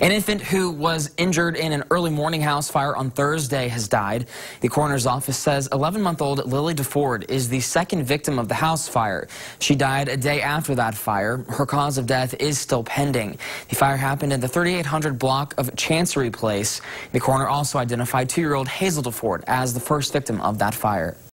An infant who was injured in an early morning house fire on Thursday has died. The coroner's office says 11-month-old Lily DeFord is the second victim of the house fire. She died a day after that fire. Her cause of death is still pending. The fire happened in the 3800 block of Chancery Place. The coroner also identified two-year-old Hazel DeFord as the first victim of that fire.